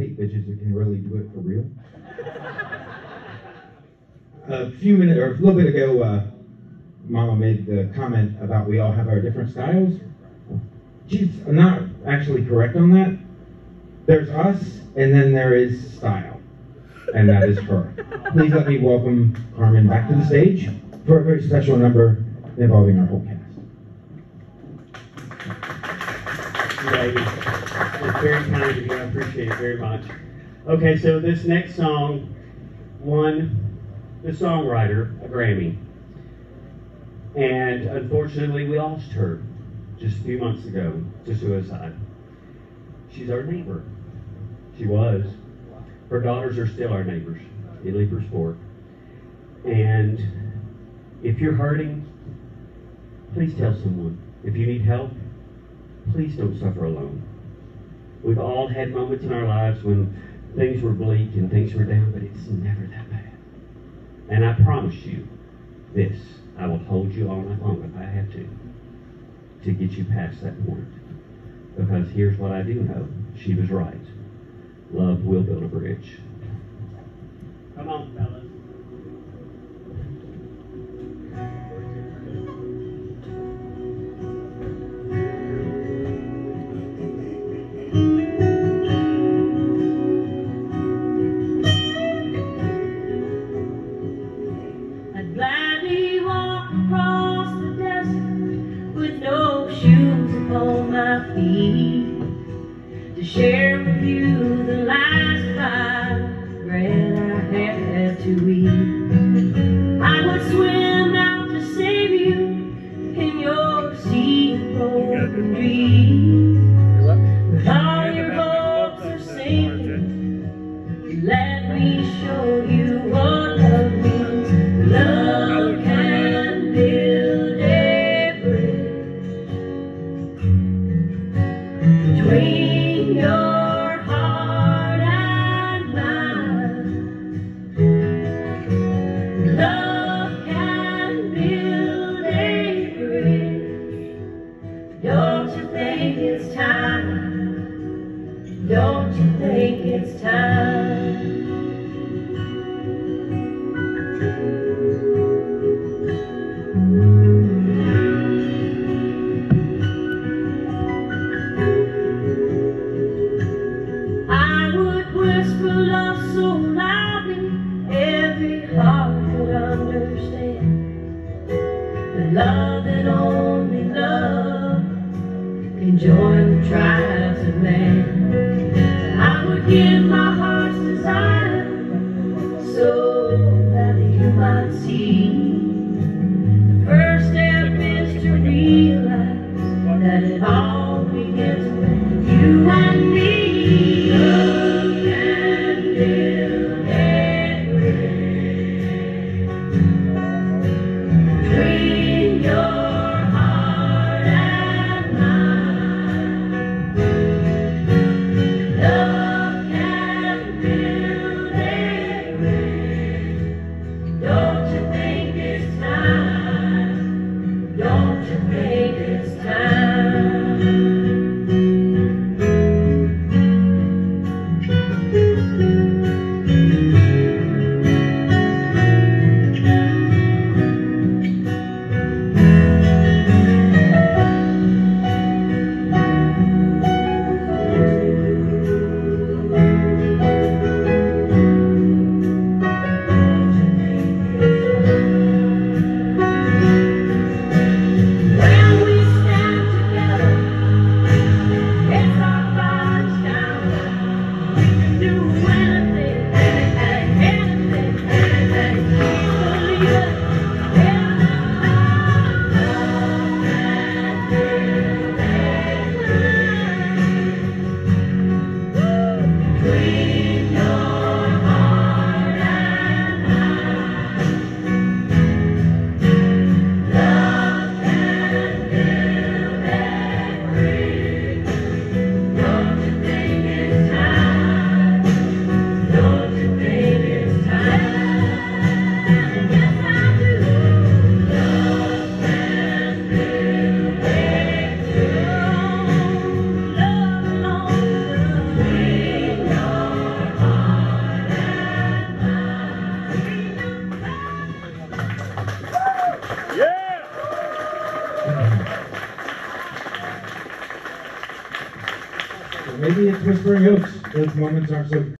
hate bitches that can really do it for real. a few minutes, or a little bit ago, uh, Mama made the comment about we all have our different styles. She's not actually correct on that. There's us, and then there is style, and that is her. Please let me welcome Carmen back to the stage for a very special number involving our whole cast. It's very kind of you. I appreciate it very much. Okay, so this next song won the songwriter a Grammy. And unfortunately, we lost her just a few months ago to suicide. She's our neighbor. She was. Her daughters are still our neighbors in Leiper's Fork. And if you're hurting, please tell someone. If you need help, please don't suffer alone. We've all had moments in our lives when things were bleak and things were down, but it's never that bad. And I promise you this I will hold you all night long if I have to, to get you past that point. Because here's what I do know she was right. Love will build a bridge. Come on, fellas. Feet to share with you the last of bread I had to eat. Don't you think it's time? I would whisper love so loudly every heart understand. The love that only love can join the tribes all begins Maybe it's Whispering Oaks. Those moments aren't so